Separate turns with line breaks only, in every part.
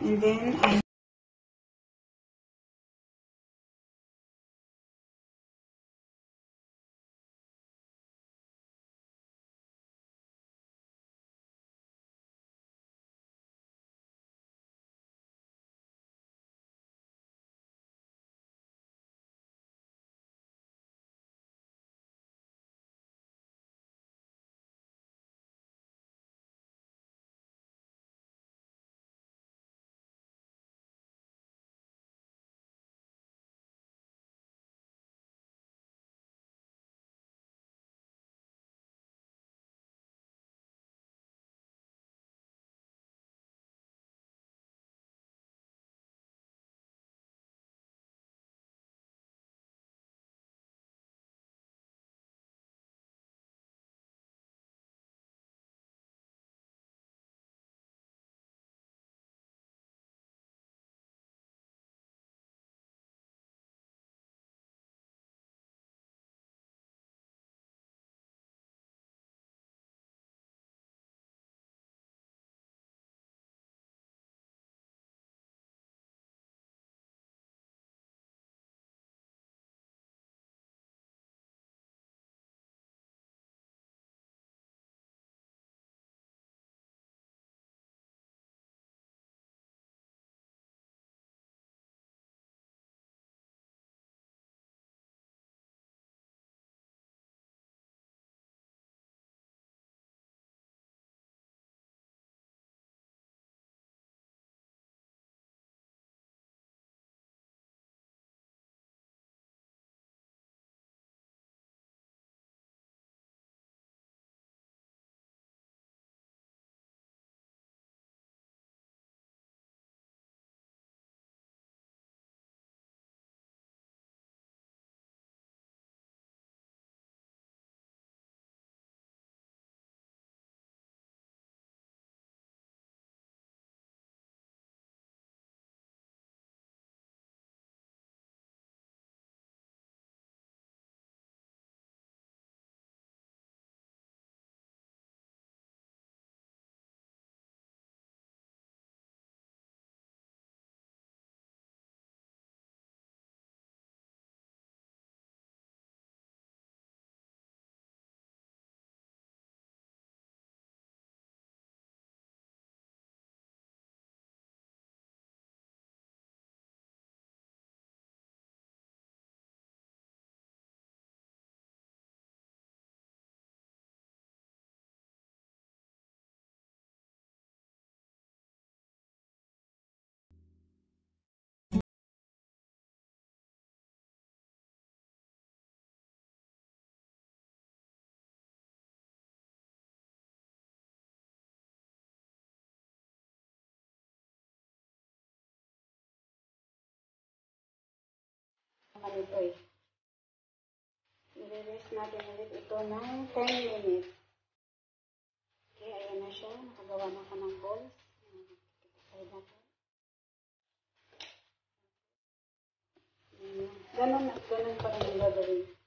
and then ito eh. I-rest natin ulit ito ng 10 minutes. Okay, ayan na siya. Nakagawa na ako ng balls. Ayan. Ganon at ganon pa rin ang gagawin.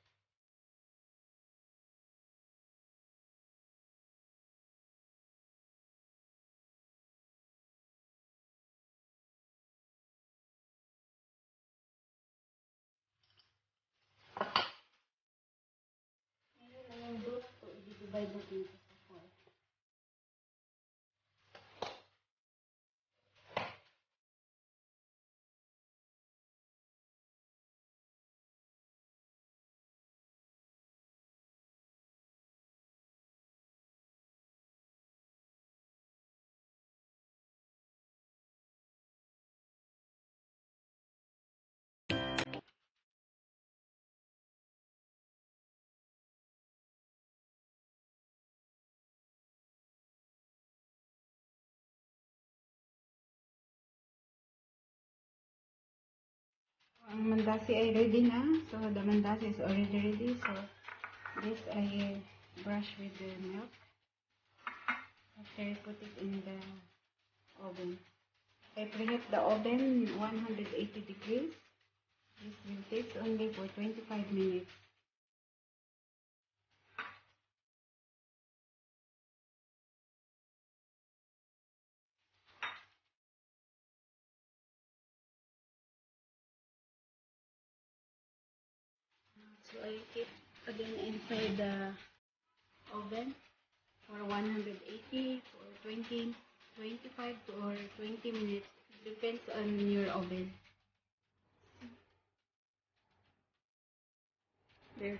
Ang mandasi ay ready na. So, the mandasi is already ready. So, this I brush with the milk. After I put it in the oven. I preheat the oven 180 degrees. This will take only for 25 minutes. So I keep again inside the oven for 180 for 20, 25 to or 20 minutes. Depends on your oven. There.